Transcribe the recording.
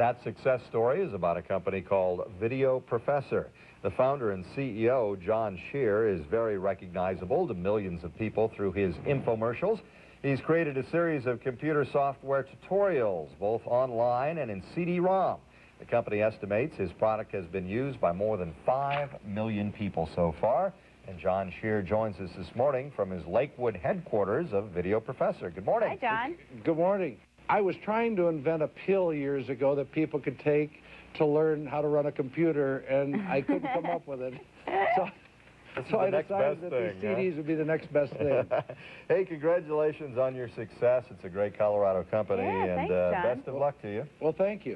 That success story is about a company called Video Professor. The founder and CEO, John Scherer, is very recognizable to millions of people through his infomercials. He's created a series of computer software tutorials, both online and in CD-ROM. The company estimates his product has been used by more than 5 million people so far. And John Scherer joins us this morning from his Lakewood headquarters of Video Professor. Good morning. Hi, John. Good morning. I was trying to invent a pill years ago that people could take to learn how to run a computer, and I couldn't come up with it. So, so I decided that thing, the CDs huh? would be the next best thing. hey, congratulations on your success. It's a great Colorado company, Yeah, and thanks, uh, best of luck to you. well, thank you.